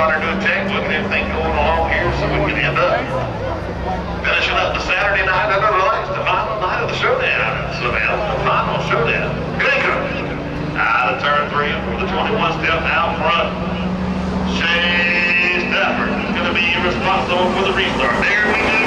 want her to check, looking at everything going along here so we can end up. Finishing up the Saturday night under the lights, the final night of the showdown. So now, the final showdown. Baker out of turn three for the 21 step out front. Shea Stafford is going to be responsible for the restart. There we go.